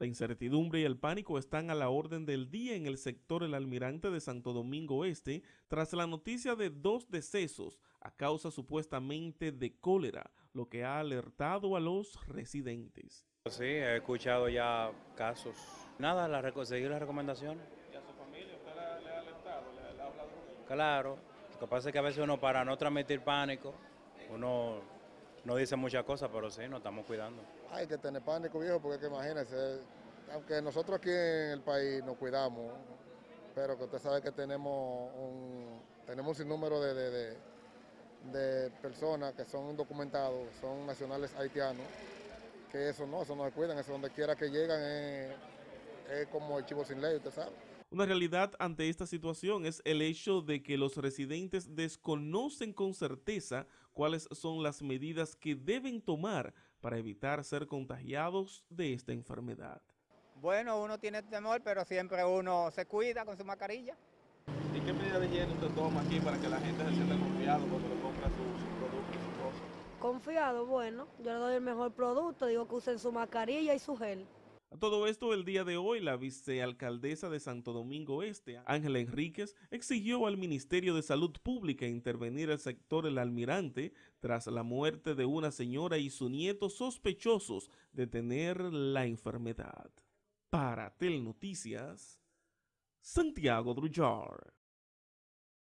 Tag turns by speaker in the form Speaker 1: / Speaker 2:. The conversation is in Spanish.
Speaker 1: La incertidumbre y el pánico están a la orden del día en el sector El Almirante de Santo Domingo Este tras la noticia de dos decesos a causa supuestamente de cólera, lo que ha alertado a los residentes.
Speaker 2: Sí, he escuchado ya casos. Nada, la, seguir las recomendaciones.
Speaker 3: ¿Y a su familia usted le, ha alertado, le, ha hablado?
Speaker 2: Claro, lo que pasa es que a veces uno para no transmitir pánico, uno no dice muchas cosas, pero sí, nos estamos cuidando.
Speaker 4: Hay que tener pánico, viejo, porque que imagínense, aunque nosotros aquí en el país nos cuidamos, pero que usted sabe que tenemos un, tenemos un sinnúmero de, de, de, personas que son documentados, son nacionales haitianos, que eso no, eso no se cuidan, eso donde quiera que llegan es, es como el chivo sin ley, usted sabe.
Speaker 1: Una realidad ante esta situación es el hecho de que los residentes desconocen con certeza cuáles son las medidas que deben tomar para evitar ser contagiados de esta enfermedad.
Speaker 5: Bueno, uno tiene temor, pero siempre uno se cuida con su mascarilla.
Speaker 3: ¿Y qué medida de higiene usted toma aquí para que la gente se sienta confiado cuando le compra sus su productos y sus cosas?
Speaker 6: Confiado, bueno, yo le doy el mejor producto, digo que usen su mascarilla y su gel.
Speaker 1: A todo esto, el día de hoy, la vicealcaldesa de Santo Domingo Este, Ángela Enríquez, exigió al Ministerio de Salud Pública intervenir al sector El Almirante tras la muerte de una señora y su nieto sospechosos de tener la enfermedad. Para Telnoticias, Santiago Drullar.